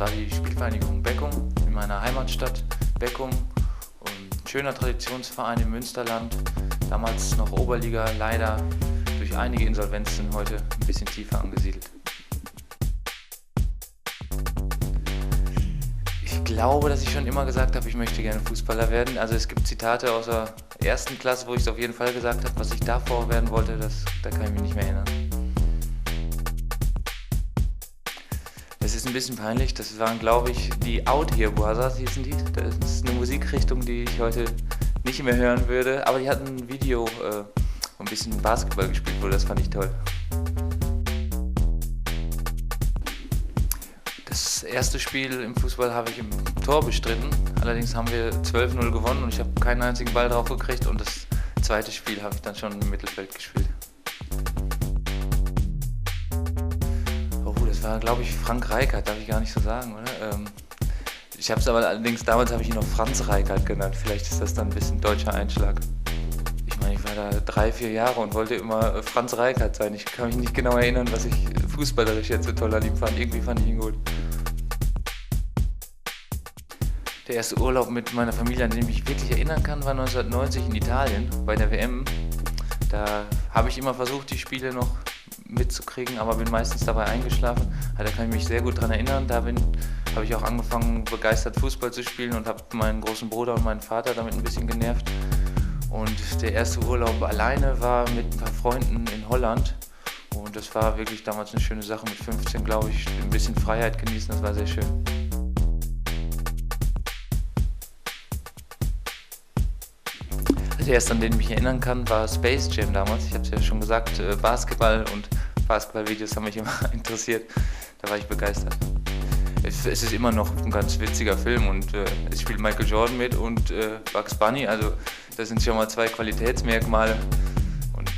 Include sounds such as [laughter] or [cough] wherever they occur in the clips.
war die Spielvereinigung Beckum in meiner Heimatstadt Beckum. Ein schöner Traditionsverein im Münsterland, damals noch Oberliga, leider durch einige Insolvenzen heute ein bisschen tiefer angesiedelt. Ich glaube, dass ich schon immer gesagt habe, ich möchte gerne Fußballer werden. Also es gibt Zitate aus der ersten Klasse, wo ich es auf jeden Fall gesagt habe, was ich davor werden wollte, das, da kann ich mich nicht mehr erinnern. Es ist ein bisschen peinlich, das waren glaube ich die Out Here Brothers hießen die. Das ist eine Musikrichtung, die ich heute nicht mehr hören würde, aber die hatten ein Video, äh, wo ein bisschen Basketball gespielt wurde, das fand ich toll. Das erste Spiel im Fußball habe ich im Tor bestritten, allerdings haben wir 12-0 gewonnen und ich habe keinen einzigen Ball drauf gekriegt und das zweite Spiel habe ich dann schon im Mittelfeld gespielt. War, glaube ich, Frank Reichardt, darf ich gar nicht so sagen, oder? Ähm, ich habe es aber allerdings, damals habe ich ihn noch Franz Reichardt genannt. Vielleicht ist das dann ein bisschen deutscher Einschlag. Ich meine, ich war da drei, vier Jahre und wollte immer äh, Franz Reichardt sein. Ich kann mich nicht genau erinnern, was ich fußballerisch jetzt so toll an ihm fand. Irgendwie fand ich ihn gut. Der erste Urlaub mit meiner Familie, an den ich mich wirklich erinnern kann, war 1990 in Italien bei der WM. Da habe ich immer versucht, die Spiele noch mitzukriegen, aber bin meistens dabei eingeschlafen. Da kann ich mich sehr gut daran erinnern. Da habe ich auch angefangen, begeistert Fußball zu spielen und habe meinen großen Bruder und meinen Vater damit ein bisschen genervt. Und der erste Urlaub alleine war mit ein paar Freunden in Holland. Und das war wirklich damals eine schöne Sache. Mit 15, glaube ich, ein bisschen Freiheit genießen, das war sehr schön. Der erste, an den ich mich erinnern kann, war Space Jam damals. Ich habe es ja schon gesagt, äh, Basketball und Basketballvideos haben mich immer [laughs] interessiert. Da war ich begeistert. Es, ist immer noch ein ganz witziger Film und äh, es spielt Michael Jordan mit und äh, Bugs Bunny. Also das sind schon mal zwei Qualitätsmerkmale. Und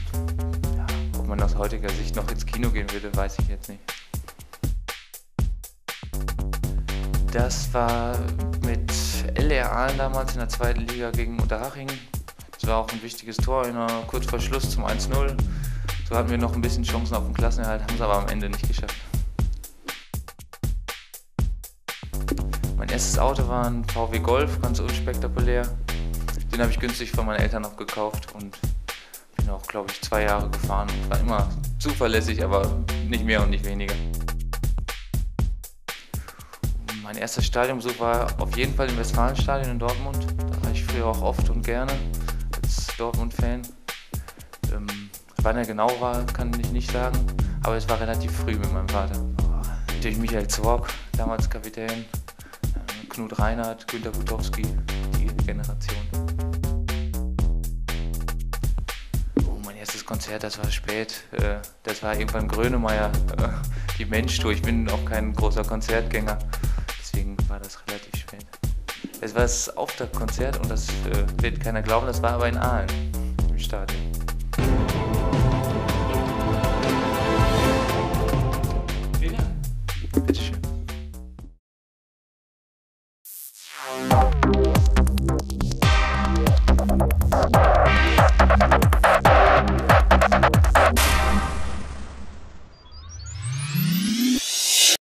ja, ob man aus heutiger Sicht noch ins Kino gehen würde, weiß ich jetzt nicht. Das war mit LR Aalen damals in der zweiten Liga gegen Unterhaching. Das war auch ein wichtiges Tor in einer, kurz vor Schluss zum 1-0. So hatten wir noch ein bisschen Chancen auf den Klassenerhalt, haben es aber am Ende nicht geschafft. Mein erstes Auto war ein VW Golf, ganz unspektakulär. Den habe ich günstig von meinen Eltern noch gekauft und bin auch, glaube ich, zwei Jahre gefahren. War immer zuverlässig, aber nicht mehr und nicht weniger. Mein erster Stadionbesuch war auf jeden Fall im Westfalenstadion in Dortmund. Da war ich früher auch oft und gerne als Dortmund-Fan. Ähm, Wann er genau war, kann ich nicht sagen, aber es war relativ früh mit meinem Vater. Durch Michael Zorg, damals Kapitän, äh, Knut Reinhardt, Günter Butowski, die Generation. Oh, mein erstes Konzert, das war spät. Äh, das war irgendwann Grönemeyer, äh, die Mensch-Tour. Ich bin auch kein großer Konzertgänger, deswegen war das relativ spät. Es war das Auftaktkonzert und das wird keiner glauben, das war aber in Aalen im Stadion.